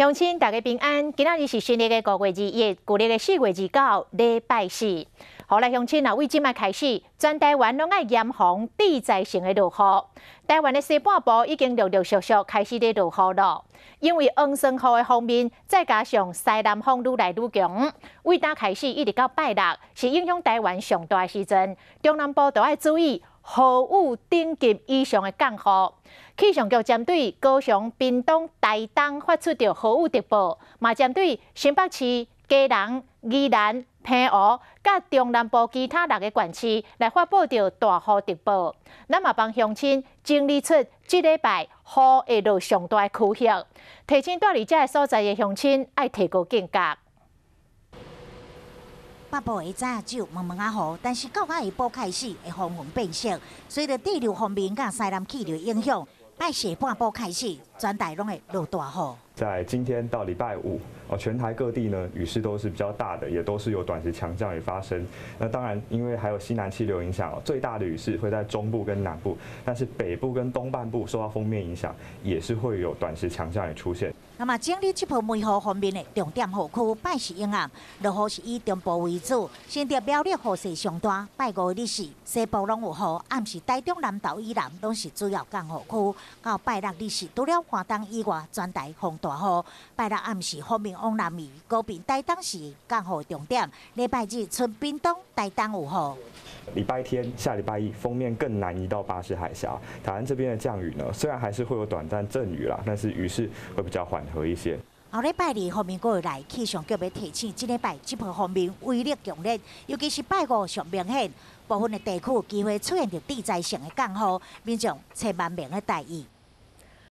乡亲大家平安，今仔日是新历的五月二日，旧历的四月二九，礼拜四。好来乡亲啊，为今麦开始，全台湾拢爱严防地灾性的落雨。台湾的西半部已经陆陆续续开始在落雨了，因为恩生雨的方面，再加上西南风愈来愈强，为打开始一直到拜六，是影响台湾上大的时阵，中南部都要注意雨顶级以上的降雨。气象局针对高雄、屏东、台东发出着雨特报，嘛针对新北市、嘉南、宜兰、平湖、甲中南部其他六个县市来发布着大雨特报。咱嘛帮乡亲整理出即礼拜雨会落上大的区域，提醒住伫遮个所在的乡亲爱提高警觉。北部会早就蒙蒙啊雨，但是到下一波开始会风云变色，随着地流方面甲西南气流影响。拜四半波开始，全台拢会落大雨。在今天到礼拜五，哦，全台各地呢雨势都是比较大的，也都是有短时强降雨发生。那当然，因为还有西南气流影响，最大的雨势会在中部跟南部，但是北部跟东半部受到封面影响，也是会有短时强降雨出现。那么，整理这波梅雨方面的重点雨区，拜四阴暗，落雨是以中部为主，新竹苗栗雨势上大，拜五日是西部拢有雨，暗时台中南岛以南拢是主要降雨区。到拜六日是除了华东以外，全台风大雨。拜六暗时方面往南移，高屏台东是降雨重点。礼拜日春屏东台东有雨。礼拜天、下礼拜一，封面更南移到巴士海峡。台湾这边的降雨呢，虽然还是会有短暂阵雨啦，但是雨势会比较缓和一些。后礼拜二方面过会来，气象局要提醒，今礼拜这波方面威力强烈，尤其是拜五上明显，部分的地区机会出现着地灾性的降雨，民众千万别个大意。